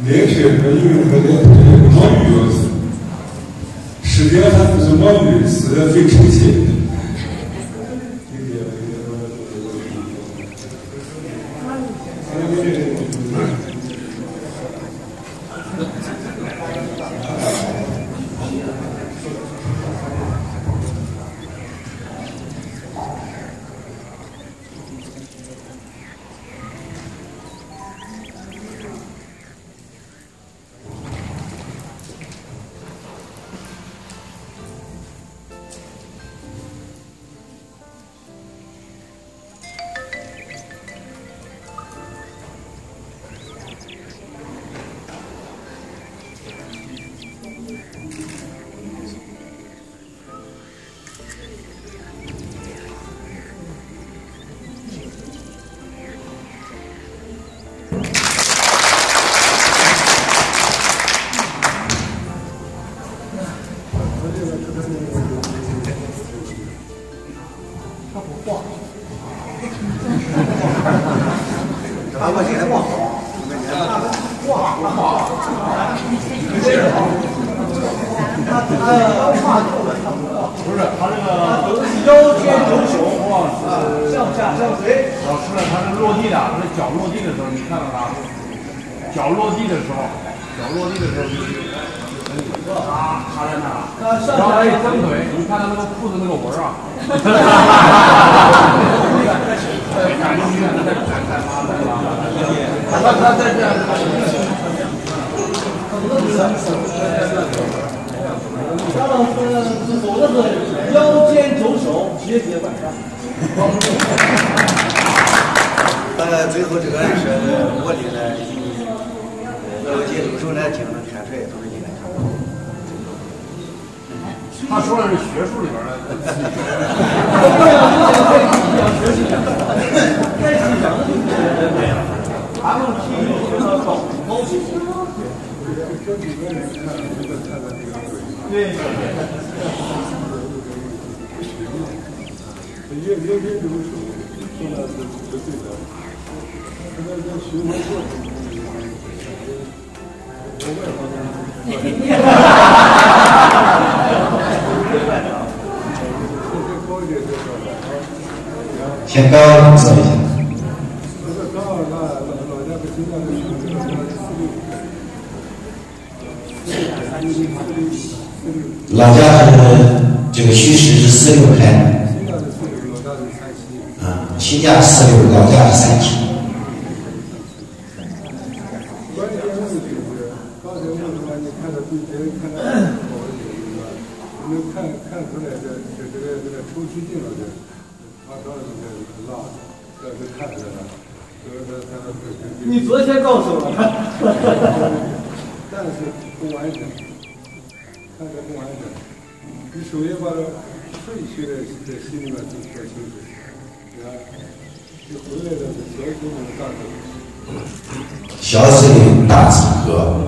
Вечер, Владимир Владимирович, многие вас. Шевята заманивались, да ты кстати. Thank you. 他不晃，他不起来晃，他不晃，不晃，他这个跨度的差不多，不是他这个腰间有胸啊，向下向谁？老师啊，他是落地的，他的脚落地的时候，你看到他？脚落地的时候，脚落地的时候必须。最诚信的。他说的是学术里边的。对啊，我想在你学习，该是阳性的人没有。M P 有个狗猫系统。对。对对对对现在是不对的，他在在循环过，我我也发现。先高音奏一下。老家是这个虚实是四六开。啊，新家四六，老家是三七。你昨天告诉我了，但是不完整，看着不完整。你首先把这顺序的在心里面就说清楚，啊，你回来的是小字母大字小字母大字和。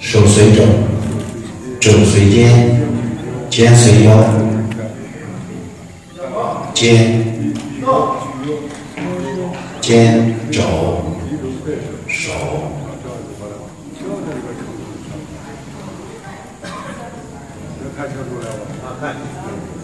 手随肘，肘，随肩，肩随腰，肩，肩肘，手。看清楚了吧？啊，看。